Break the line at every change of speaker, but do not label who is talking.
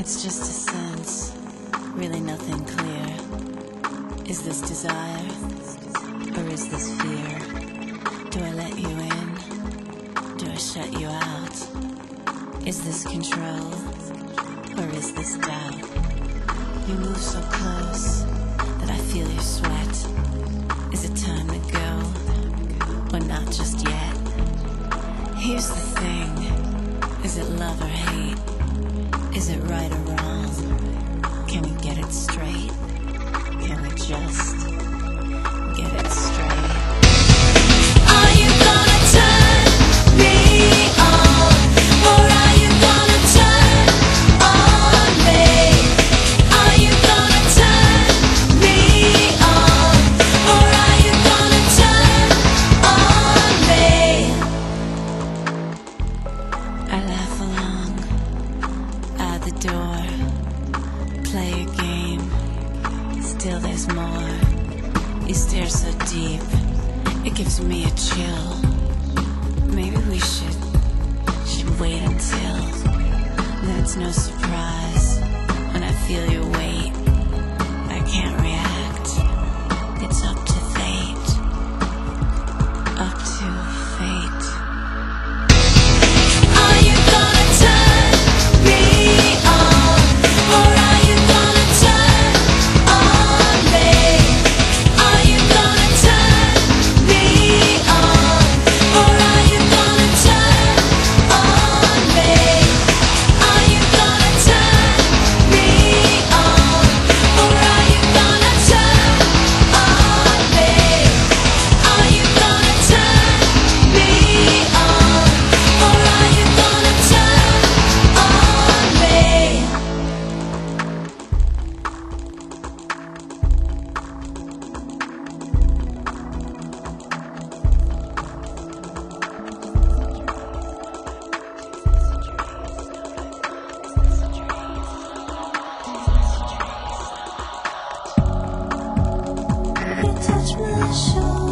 It's just a sense, really nothing clear. Is this desire or is this fear? Do I let you in? Do I shut you out? Is this control or is this doubt? You move so close that I feel your sweat. Is it time to go or not just yet? Here's the thing is it love or hate? Is it right or wrong? Still there's more. You stare so deep, it gives me a chill. Maybe we should should wait until then it's no surprise when I feel your weight. touch my shoulder.